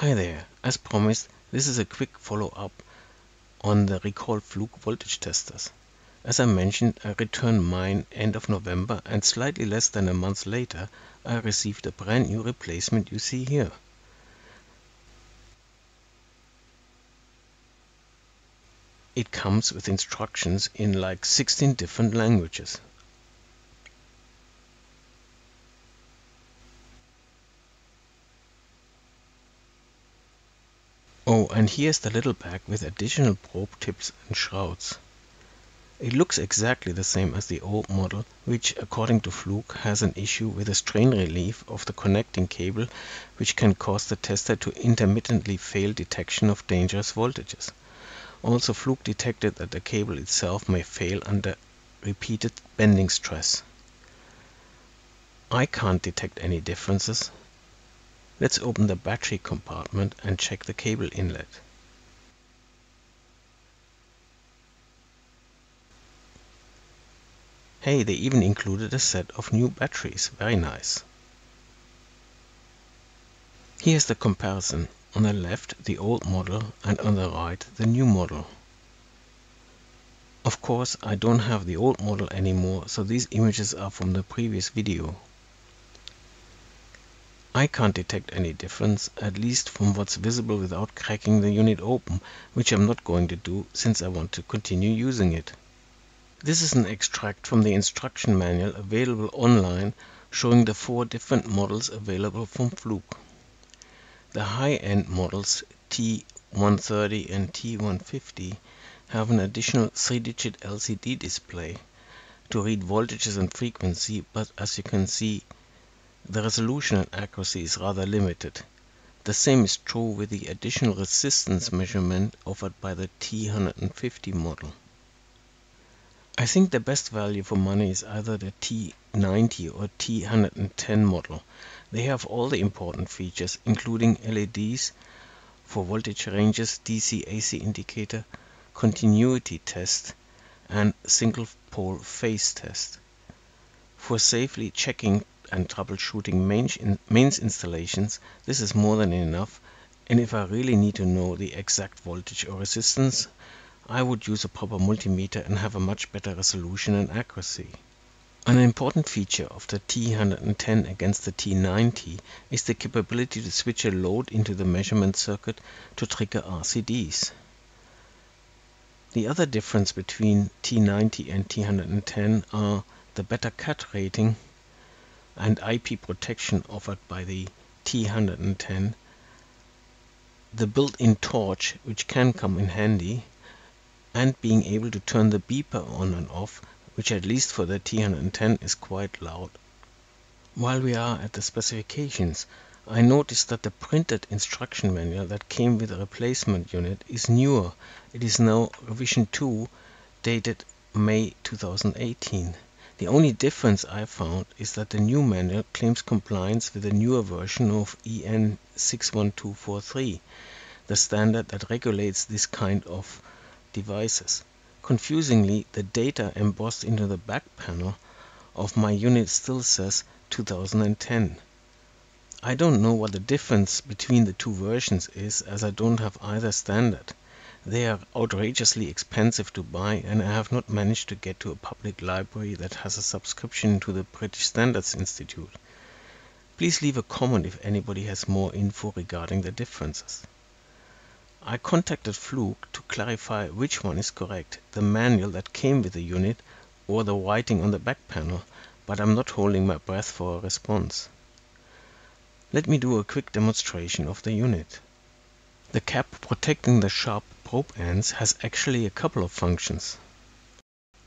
Hi there, as promised, this is a quick follow-up on the recalled Fluke voltage testers. As I mentioned, I returned mine end of November and slightly less than a month later, I received a brand new replacement you see here. It comes with instructions in like 16 different languages. Oh, and here's the little bag with additional probe tips and shrouds. It looks exactly the same as the old model, which, according to Fluke, has an issue with the strain relief of the connecting cable, which can cause the tester to intermittently fail detection of dangerous voltages. Also, Fluke detected that the cable itself may fail under repeated bending stress. I can't detect any differences, Let's open the battery compartment and check the cable inlet. Hey, they even included a set of new batteries. Very nice. Here's the comparison. On the left, the old model, and on the right, the new model. Of course, I don't have the old model anymore, so these images are from the previous video. I can't detect any difference, at least from what's visible without cracking the unit open, which I'm not going to do since I want to continue using it. This is an extract from the instruction manual available online showing the four different models available from Fluke. The high-end models T130 and T150 have an additional 3-digit LCD display to read voltages and frequency, but as you can see, the resolution and accuracy is rather limited. The same is true with the additional resistance measurement offered by the T150 model. I think the best value for money is either the T90 or T110 model. They have all the important features, including LEDs for voltage ranges, DC AC indicator, continuity test, and single pole phase test. For safely checking and troubleshooting mains installations, this is more than enough. And if I really need to know the exact voltage or resistance, I would use a proper multimeter and have a much better resolution and accuracy. An important feature of the T110 against the T90 is the capability to switch a load into the measurement circuit to trigger RCDs. The other difference between T90 and T110 are the better CAT rating and IP protection offered by the T110, the built-in torch which can come in handy, and being able to turn the beeper on and off, which at least for the T110 is quite loud. While we are at the specifications, I noticed that the printed instruction manual that came with the replacement unit is newer. It is now revision 2 dated May 2018. The only difference I found is that the new manual claims compliance with the newer version of EN 61243, the standard that regulates this kind of devices. Confusingly, the data embossed into the back panel of my unit still says 2010. I don't know what the difference between the two versions is as I don't have either standard. They are outrageously expensive to buy and I have not managed to get to a public library that has a subscription to the British Standards Institute. Please leave a comment if anybody has more info regarding the differences. I contacted Fluke to clarify which one is correct, the manual that came with the unit or the writing on the back panel, but I'm not holding my breath for a response. Let me do a quick demonstration of the unit. The cap protecting the sharp probe ends has actually a couple of functions.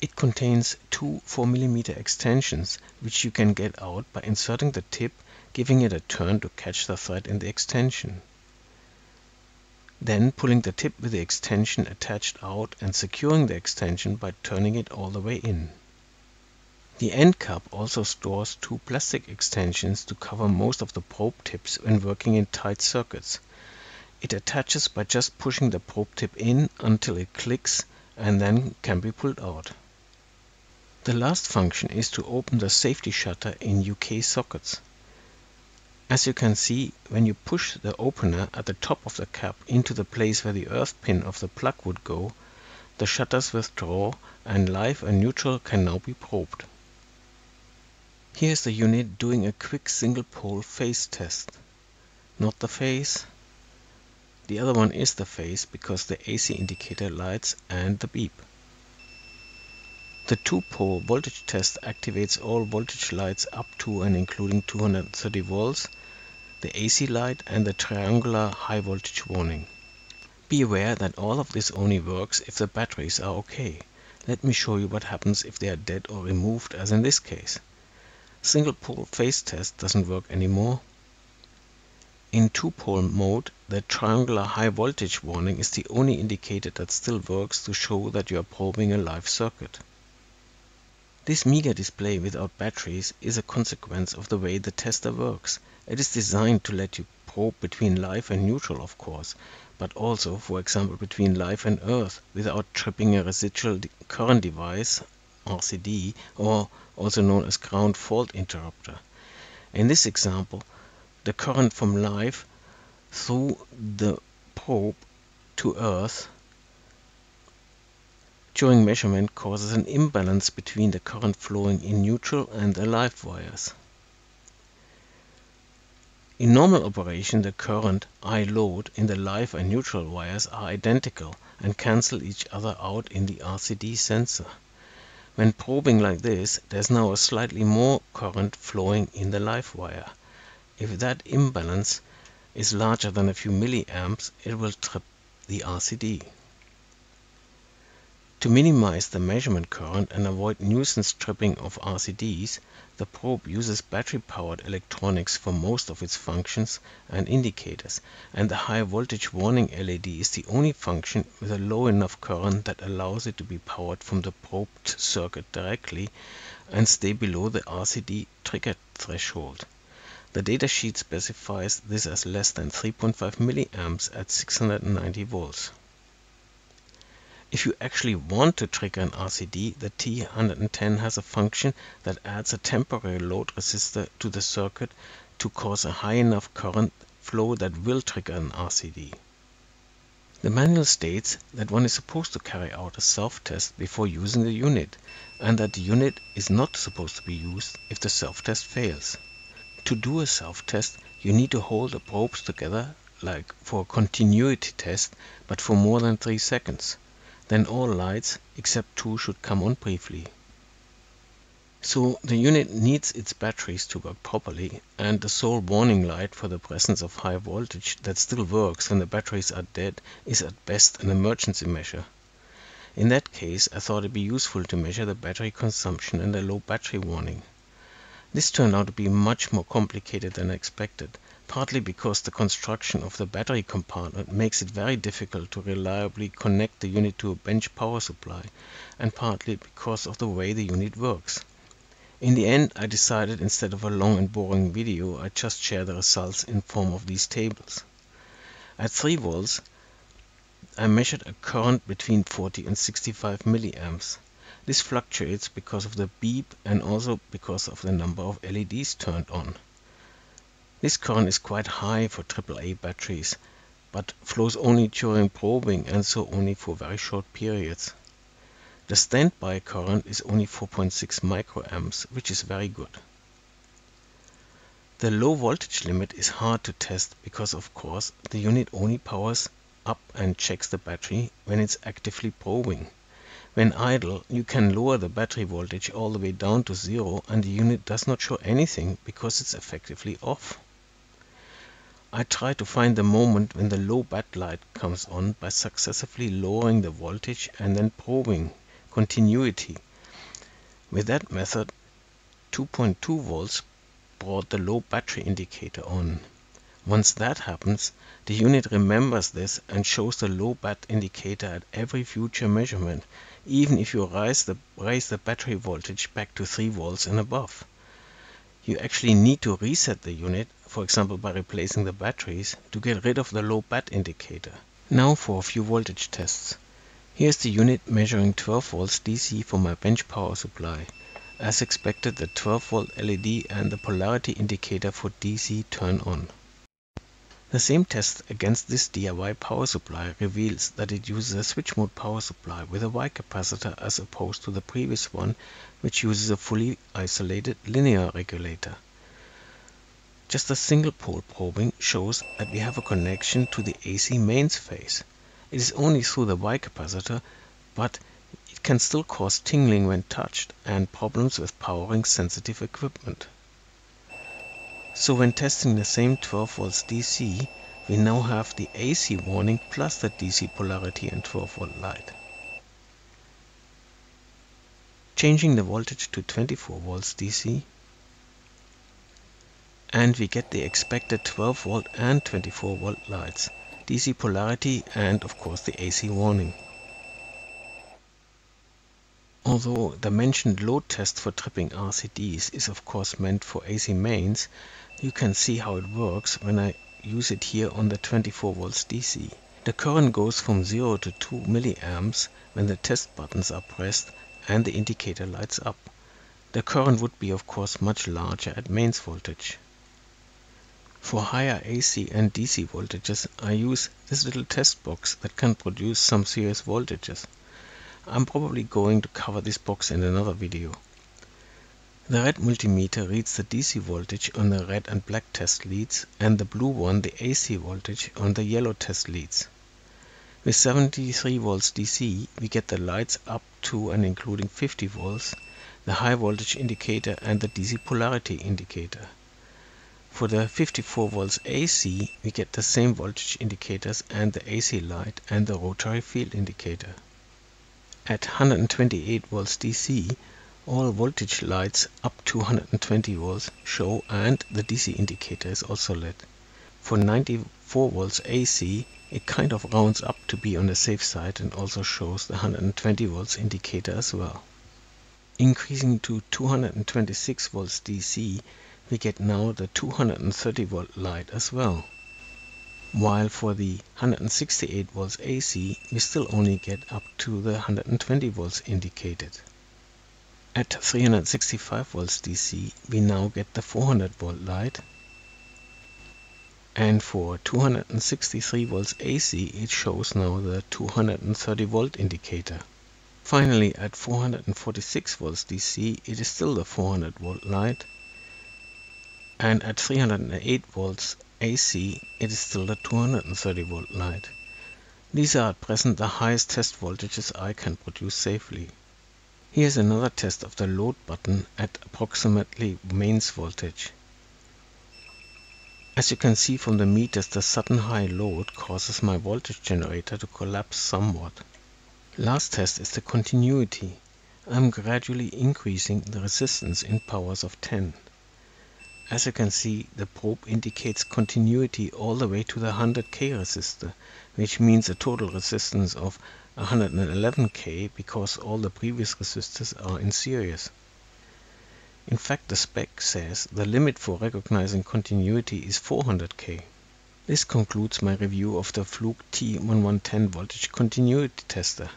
It contains two 4mm extensions which you can get out by inserting the tip, giving it a turn to catch the thread in the extension. Then pulling the tip with the extension attached out and securing the extension by turning it all the way in. The end cap also stores two plastic extensions to cover most of the probe tips when working in tight circuits. It attaches by just pushing the probe tip in until it clicks and then can be pulled out. The last function is to open the safety shutter in UK sockets. As you can see, when you push the opener at the top of the cap into the place where the earth pin of the plug would go, the shutters withdraw and live and neutral can now be probed. Here's the unit doing a quick single pole phase test. Not the phase. The other one is the phase because the AC indicator lights and the beep. The two-pole voltage test activates all voltage lights up to and including 230 volts, the AC light and the triangular high voltage warning. Be aware that all of this only works if the batteries are okay. Let me show you what happens if they are dead or removed as in this case. Single pole phase test doesn't work anymore. In two-pole mode, the triangular high voltage warning is the only indicator that still works to show that you are probing a live circuit. This meager display without batteries is a consequence of the way the tester works. It is designed to let you probe between live and neutral of course, but also for example between live and earth without tripping a residual current device RCD or also known as ground fault interrupter. In this example, the current from live through the probe to earth during measurement causes an imbalance between the current flowing in neutral and the live wires. In normal operation the current I load in the live and neutral wires are identical and cancel each other out in the RCD sensor. When probing like this, there's now a slightly more current flowing in the live wire. If that imbalance is larger than a few milliamps, it will trip the RCD. To minimize the measurement current and avoid nuisance tripping of RCDs, the probe uses battery-powered electronics for most of its functions and indicators, and the high voltage warning LED is the only function with a low enough current that allows it to be powered from the probed circuit directly and stay below the RCD trigger threshold. The datasheet specifies this as less than 3.5 milliamps at 690 volts. If you actually want to trigger an RCD, the T110 has a function that adds a temporary load resistor to the circuit to cause a high enough current flow that will trigger an RCD. The manual states that one is supposed to carry out a self-test before using the unit, and that the unit is not supposed to be used if the self-test fails. To do a self-test, you need to hold the probes together like for a continuity test, but for more than 3 seconds then all lights except two should come on briefly. So the unit needs its batteries to work properly and the sole warning light for the presence of high voltage that still works when the batteries are dead is at best an emergency measure. In that case I thought it be useful to measure the battery consumption and the low battery warning. This turned out to be much more complicated than expected partly because the construction of the battery compartment makes it very difficult to reliably connect the unit to a bench power supply, and partly because of the way the unit works. In the end, I decided instead of a long and boring video, I just share the results in form of these tables. At 3 volts, I measured a current between 40 and 65 milliamps. This fluctuates because of the beep and also because of the number of LEDs turned on. This current is quite high for AAA batteries, but flows only during probing and so only for very short periods. The standby current is only 4.6 microamps, which is very good. The low voltage limit is hard to test because of course the unit only powers up and checks the battery when it's actively probing. When idle, you can lower the battery voltage all the way down to zero and the unit does not show anything because it's effectively off. I try to find the moment when the low bat light comes on by successively lowering the voltage and then probing continuity. With that method 2.2 volts brought the low battery indicator on. Once that happens, the unit remembers this and shows the low bat indicator at every future measurement, even if you raise the, raise the battery voltage back to 3 volts and above. You actually need to reset the unit for example by replacing the batteries, to get rid of the low bat indicator. Now for a few voltage tests. Here's the unit measuring 12 volts DC for my bench power supply. As expected, the 12 volt LED and the polarity indicator for DC turn on. The same test against this DIY power supply reveals that it uses a switch mode power supply with a Y capacitor as opposed to the previous one which uses a fully isolated linear regulator. Just a single pole probing shows that we have a connection to the AC mains phase. It is only through the Y capacitor, but it can still cause tingling when touched and problems with powering sensitive equipment. So when testing the same 12 volts DC, we now have the AC warning plus the DC polarity and 12 volt light. Changing the voltage to 24 volts DC and we get the expected 12 volt and 24 volt lights, DC polarity and of course the AC warning. Although the mentioned load test for tripping RCDs is of course meant for AC mains, you can see how it works when I use it here on the 24 volts DC. The current goes from 0 to 2 milliamps when the test buttons are pressed and the indicator lights up. The current would be of course much larger at mains voltage. For higher AC and DC voltages I use this little test box that can produce some serious voltages. I'm probably going to cover this box in another video. The red multimeter reads the DC voltage on the red and black test leads and the blue one the AC voltage on the yellow test leads. With 73 volts DC we get the lights up to and including 50 volts, the high voltage indicator and the DC polarity indicator. For the 54 volts AC we get the same voltage indicators and the AC light and the rotary field indicator. At 128 volts DC all voltage lights up to 120 volts show and the DC indicator is also lit. For 94 volts AC, it kind of rounds up to be on the safe side and also shows the 120 volts indicator as well. Increasing to 226 volts DC, we get now the 230 volt light as well. While for the 168 volts AC, we still only get up to the 120 volts indicated. At 365 volts DC we now get the 400 volt light and for 263 volts AC it shows now the 230 volt indicator. Finally at 446 volts DC it is still the 400 volt light and at 308 volts AC it is still the 230 volt light. These are at present the highest test voltages I can produce safely. Here's another test of the load button at approximately mains voltage. As you can see from the meters the sudden high load causes my voltage generator to collapse somewhat. Last test is the continuity. I'm gradually increasing the resistance in powers of 10. As you can see, the probe indicates continuity all the way to the 100k resistor, which means a total resistance of 111k because all the previous resistors are in series. In fact, the spec says the limit for recognizing continuity is 400k. This concludes my review of the Fluke T110 voltage continuity tester.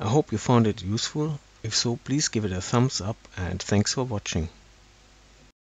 I hope you found it useful. If so, please give it a thumbs up and thanks for watching.